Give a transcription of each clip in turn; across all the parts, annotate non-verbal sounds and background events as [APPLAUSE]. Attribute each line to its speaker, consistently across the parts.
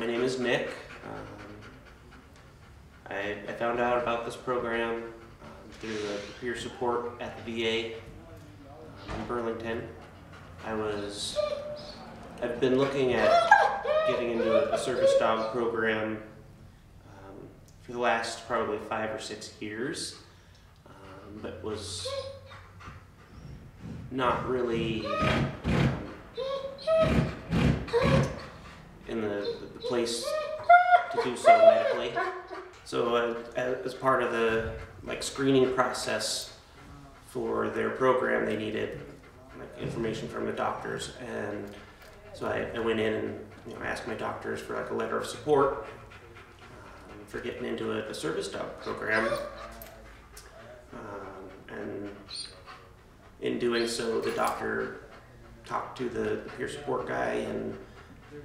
Speaker 1: my name is Nick. Um, I, I found out about this program um, through the peer support at the VA um, in Burlington. I was, I've been looking at getting into a, a service dog program um, for the last probably five or six years, um, but was not really um, in the, the place to do so medically. So uh, as part of the like screening process for their program, they needed like information from the doctors, and so I, I went in and you know asked my doctors for like a letter of support um, for getting into a, a service dog program, um, and in doing so, the doctor talked to the, the peer support guy and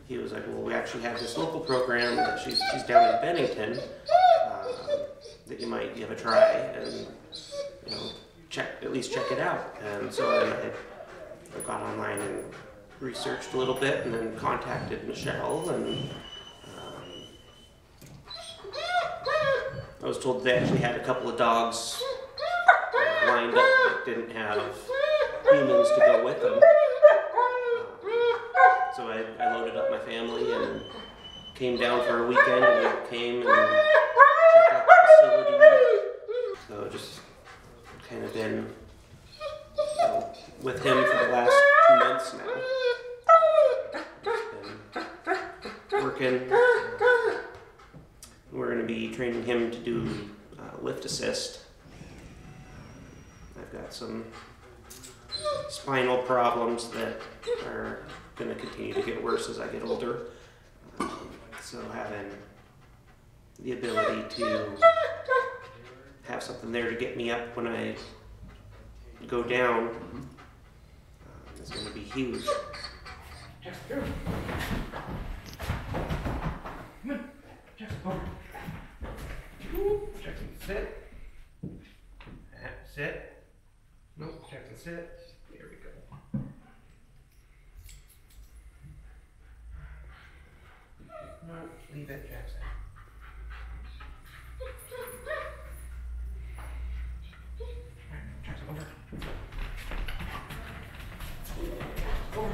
Speaker 1: he was like, well, we actually have this local program that she's, she's down in Bennington uh, that you might give a try and, you know, check, at least check it out. And so I, I got online and researched a little bit and then contacted Michelle and um, I was told they actually had a couple of dogs lined up that didn't have humans to go with them. So I, I loaded up my family and came down for a weekend and we came and checked out the facility. So just kind of been you know, with him for the last two months now. Working. We're going to be training him to do uh, lift assist. I've got some spinal problems that are going to continue to get worse as I get older. So having the ability to have something there to get me up when I go down um, is going to be huge. Sit. Ah, Sit. No, Jackson, sit. There we go. No, leave it, Jackson over. Over.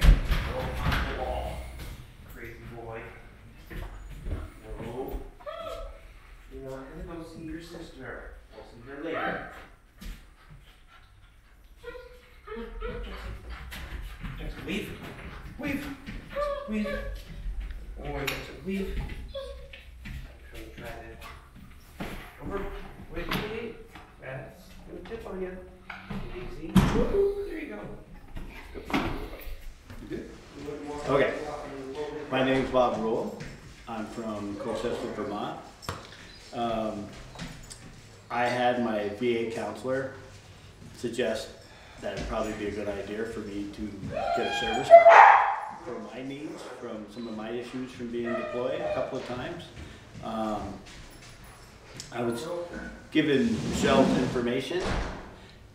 Speaker 1: Go on the wall. Crazy boy. No. You're not gonna go see your sister. We'll see her later. Weave. Weave. Weave. Oh, Jackson, weave. Try that. Over. Wait, wait. That's gonna tip on you. Easy. There you go.
Speaker 2: Okay. My name's Bob Rule. I'm from Colchester, Vermont. Um, I had my VA counselor suggest that it'd probably be a good idea for me to get a service for my needs, from some of my issues from being deployed a couple of times. Um, I was given Michelle's information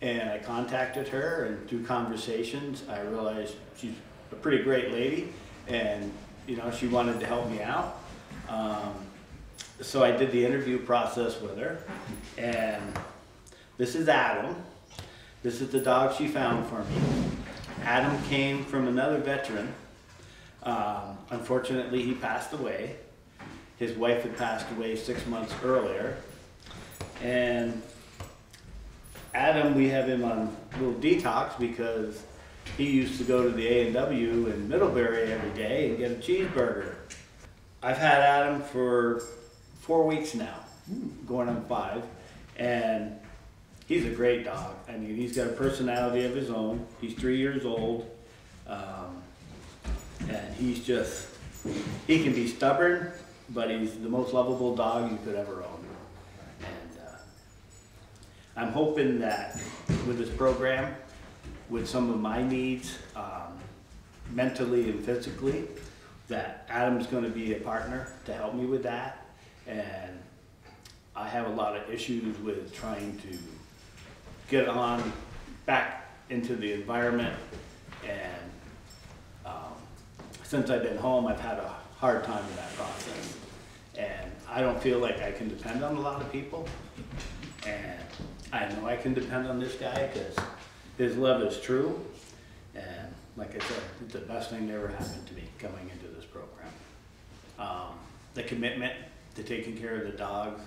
Speaker 2: and I contacted her and through conversations, I realized she's a pretty great lady and, you know, she wanted to help me out. Um, so I did the interview process with her and this is Adam. This is the dog she found for me. Adam came from another veteran. Um, unfortunately, he passed away. His wife had passed away six months earlier. And Adam, we have him on a little detox because he used to go to the A&W in Middlebury every day and get a cheeseburger. I've had Adam for four weeks now, going on five, and he's a great dog. I mean, he's got a personality of his own. He's three years old, um, and he's just, he can be stubborn, but he's the most lovable dog you could ever own. And uh, I'm hoping that with this program, with some of my needs, um, mentally and physically, that Adam's gonna be a partner to help me with that. And I have a lot of issues with trying to get on back into the environment And um, since I've been home, I've had a hard time with that process. And I don't feel like I can depend on a lot of people. And I know I can depend on this guy because his love is true. And like I said, it's the best thing that ever happened to me coming into this program. Um, the commitment to taking care of the dogs,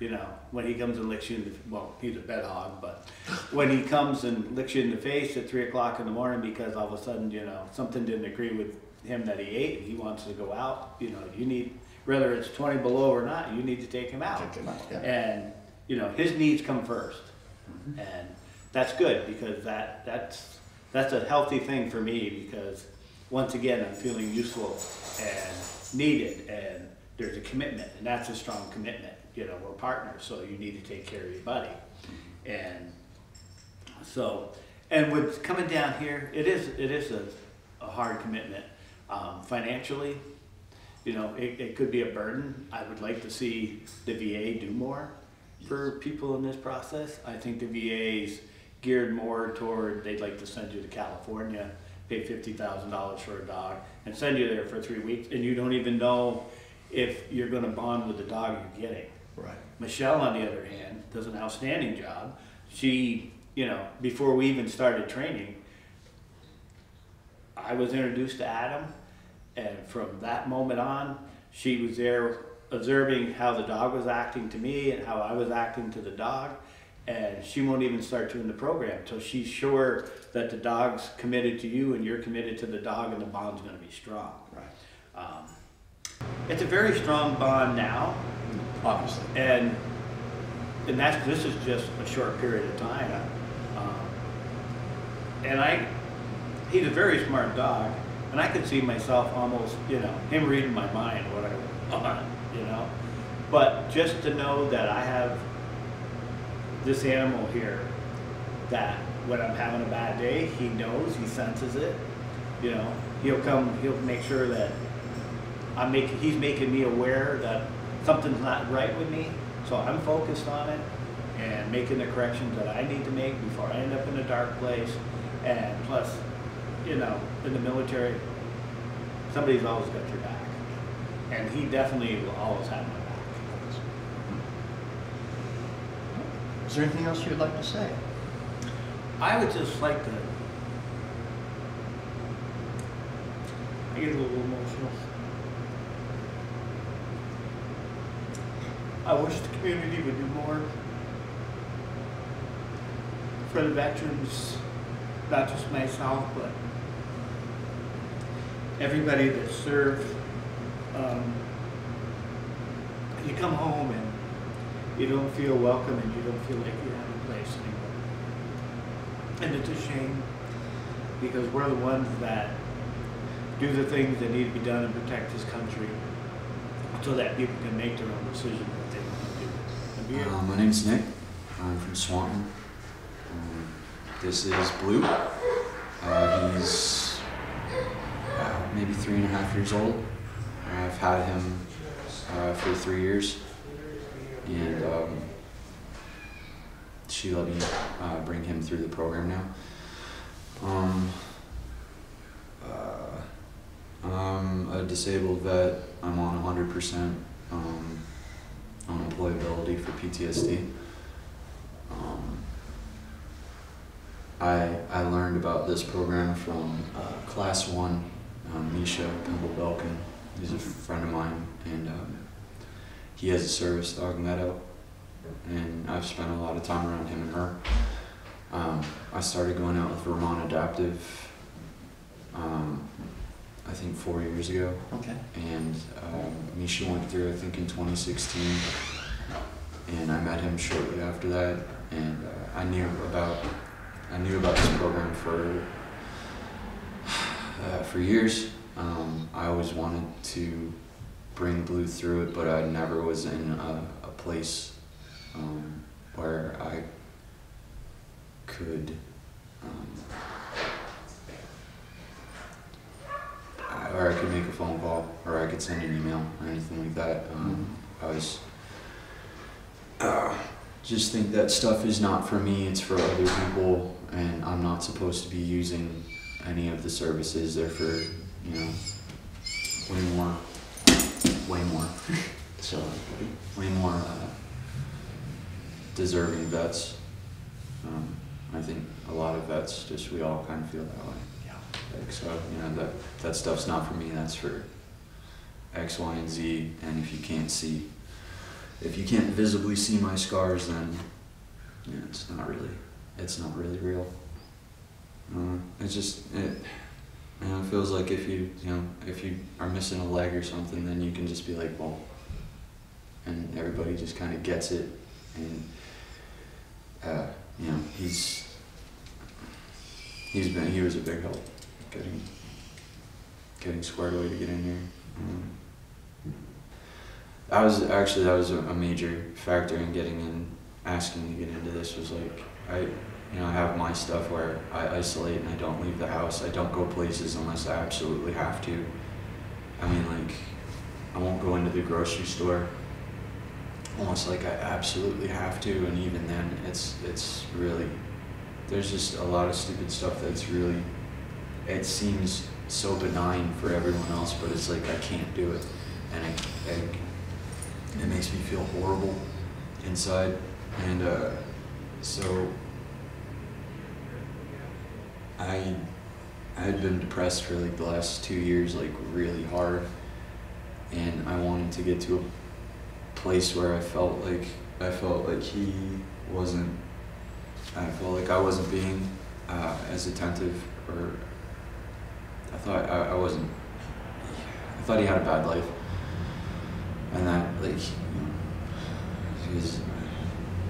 Speaker 2: you know, when he comes and licks you in the, well, he's a bed hog, but when he comes and licks you in the face at three o'clock in the morning because all of a sudden, you know, something didn't agree with him that he ate and he wants to go out, you know, you need, whether it's twenty below or not, you need to take him out.
Speaker 3: Take him out, yeah.
Speaker 2: And, you know, his needs come first. And that's good because that, that's, that's a healthy thing for me because once again, I'm feeling useful and needed and there's a commitment and that's a strong commitment. You know, we're partners, so you need to take care of your buddy. And so, and with coming down here, it is, it is a, a hard commitment. Um, financially, you know, it, it could be a burden. I would like to see the VA do more for people in this process. I think the VA's geared more toward, they'd like to send you to California, pay fifty thousand dollars for a dog, and send you there for three weeks, and you don't even know if you're gonna bond with the dog you're getting.
Speaker 3: Right.
Speaker 2: Michelle, on the other hand, does an outstanding job. She, you know, before we even started training, I was introduced to Adam, and from that moment on, she was there observing how the dog was acting to me and how I was acting to the dog. And she won't even start doing the program until she's sure that the dog's committed to you and you're committed to the dog and the bond's gonna be strong.
Speaker 3: Right.
Speaker 2: Um, It's a very strong bond now,
Speaker 3: Obviously.
Speaker 2: and, and that's, this is just a short period of time. Um, And I, he's a very smart dog, and I could see myself almost, you know, him reading my mind, what I want, you know? But just to know that I have this animal here, that when I'm having a bad day, he knows, he senses it, you know? He'll come, he'll make sure that I'm making, he's making me aware that something's not right with me, so I'm focused on it and making the corrections that I need to make before I end up in a dark place. And plus, you know, in the military, somebody's always got your back. And he definitely will always have my back.
Speaker 3: Is there anything else you'd like to say?
Speaker 2: I would just like to. I get a little emotional. I wish the community would do more for the veterans, not just myself, but everybody that served. Um, you come home and you don't feel welcome and you don't feel like you have a place anymore. And it's a shame because we're the ones that do the things that need to be done and protect this country so that people can make their own decision what they want to do. And be
Speaker 4: Uh, my name's Nick. I'm from Swanton. Um, this is Blue. Uh, he's uh, maybe three and a half years old. I've had him uh, for three years, and um, she let me uh, bring him through the program now. Um, uh, I'm a disabled vet. I'm on 100% um, unemployability for PTSD. Um, I, I learned about this program from uh, class one, um, Misha Pimble Belkin. He's a friend of mine, and um, he has a service dog, Meadow, and I've spent a lot of time around him and her. Um, I started going out with Vermont Adaptive, um, I think four years ago.
Speaker 3: Okay.
Speaker 4: and um, Misha went through I think in 2016 and I met him shortly after that. And uh, I knew about I knew about this program for [SIGHS] uh, for years. Um, I always wanted to bring Blue through it but I never was in a, a place um, where I could um, I- or I could make a phone call, or I could send an email, or anything like that. Um, I was uh, just think that stuff is not for me; it's for other people, and I'm not supposed to be using any of the services. They're for you know way more, way more. [LAUGHS] so way more uh, deserving vets. Um, I think a lot of vets just we all kind of feel that way. So, you know that that stuff's not for me. That's for X, Y, and Z. And if you can't see, if you can't visibly see my scars, then yeah, it's not really, it's not really real. Uh, it's just it. You know, it feels like if you you know if you are missing a leg or something, then you can just be like, well, and everybody just kind of gets it, and uh, you know he's he's been he was a big help getting getting squared away to get in here. Um, I was actually that was a, major factor in getting in, asking me to get into this was like I, you know, I have my stuff where I isolate and I don't leave the house. I don't go places unless I absolutely have to. I mean, like, I won't go into the grocery store unless like I absolutely have to, and even then, it's it's really there's just a lot of stupid stuff that's really it seems so benign for everyone else, but it's like I can't do it, and I, I it makes me feel horrible inside, and uh, so I I had been depressed for like the last two years, like really hard, and I wanted to get to a place where I felt like I felt like he wasn't. I felt like I wasn't being uh, as attentive, or I thought I, I wasn't. I thought he had a bad life, and that like you know, he was.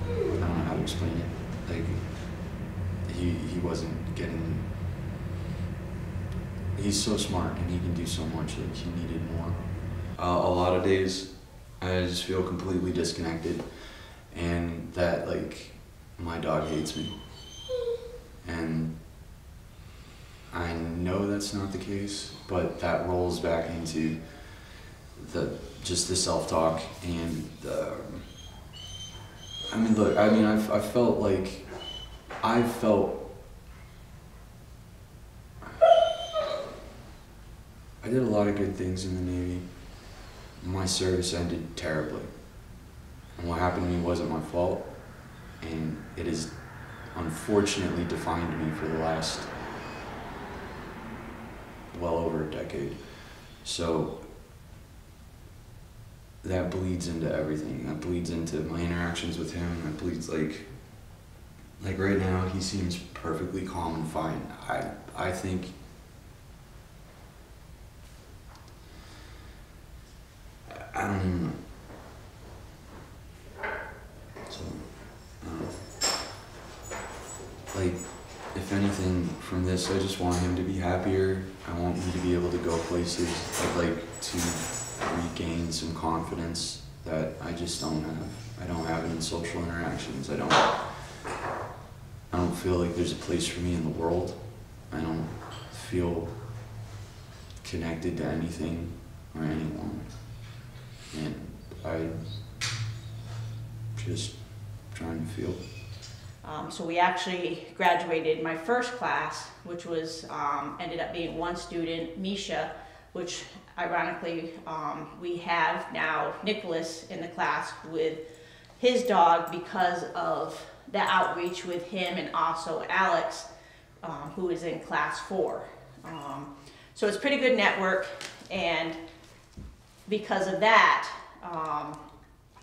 Speaker 4: I don't know how to explain it. Like he he wasn't getting. He's so smart and he can do so much. Like he needed more. Uh, a lot of days, I just feel completely disconnected, and that like my dog hates me, and I know that's not the case, but that rolls back into the just the self talk and the. I mean, look. I mean, I've I felt like I felt. I did a lot of good things in the Navy. My service ended terribly. And what happened to me wasn't my fault. And it has unfortunately defined me for the last well over a decade. So that bleeds into everything. That bleeds into my interactions with him. That bleeds like like right now he seems perfectly calm and fine. I I think I don't even know. So, um, like, if anything from this, I just want him to be happier. I want me to be able to go places. I'd like to regain some confidence that I just don't have. I don't have it in social interactions. I don't. I don't feel like there's a place for me in the world. I don't feel connected to anything or anyone. And I just trying to feel.
Speaker 5: Um, so we actually graduated my first class, which was um, ended up being one student, Misha, which ironically um, we have now Nicholas in the class with his dog because of the outreach with him and also Alex, um, who is in class four. Um, so it's pretty good network, and because of that, um,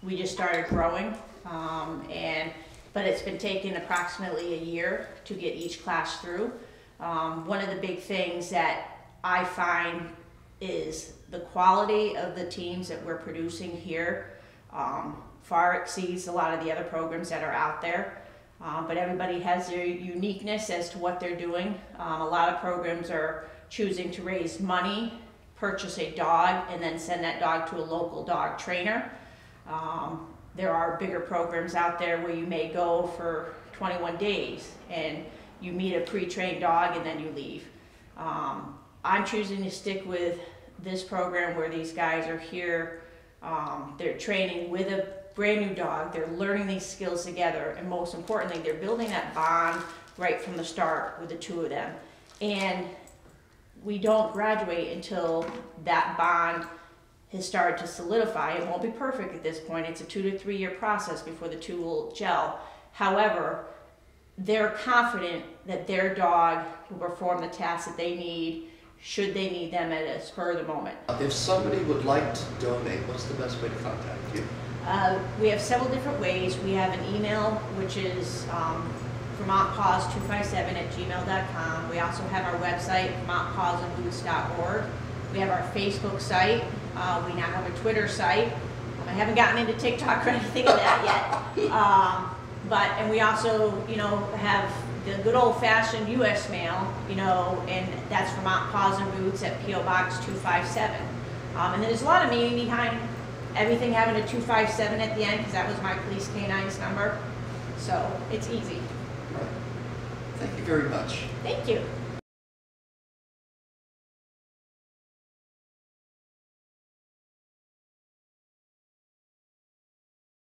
Speaker 5: we just started growing. Um, and but it's been taking approximately a year to get each class through. Um, one of the big things that I find is the quality of the teams that we're producing here um, far exceeds a lot of the other programs that are out there. Um, but everybody has their uniqueness as to what they're doing. Um, a lot of programs are choosing to raise money, purchase a dog, and then send that dog to a local dog trainer. Um, there are bigger programs out there where you may go for 21 days and you meet a pre-trained dog and then you leave. Um, I'm choosing to stick with this program where these guys are here. Um, they're training with a brand new dog. They're learning these skills together, and most importantly, they're building that bond right from the start with the two of them. and we don't graduate until that bond has started to solidify. It won't be perfect at this point. It's a two to three year process before the two will gel. However, they're confident that their dog will perform the tasks that they need should they need them at a spur of the moment.
Speaker 3: If somebody would like to donate, what's the best way to contact you?
Speaker 5: Uh, we have several different ways. We have an email, which is um, vermontpaws257 at gmail.com. We also have our website, vermontpawsandboots.org. We have our Facebook site. Uh, we now have a Twitter site. I haven't gotten into TikTok or [LAUGHS] anything of that yet. Um, but, and we also, you know, have the good old fashioned US mail, you know, and that's Vermont Paws and Boots at P.O. Box 257. Um, and there's a lot of meaning behind everything having a 257 at the end because that was my police K-9's number. So it's easy.
Speaker 3: Thank you very much.
Speaker 5: Thank you.